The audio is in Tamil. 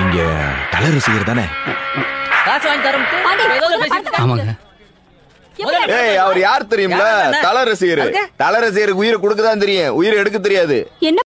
நீங்க தலை ரசிகர் தானே காசு வாங்கி தரோம் ஏதோ பேசிட்டு ஆமாங்க ஏய் அவர் யார் தெரியுங்களா தல ரசிகர் தல ரசிகருக்கு உயிரை கொடுக்கதான் தெரியும். உயிரை எடுக்க தெரியாது. என்ன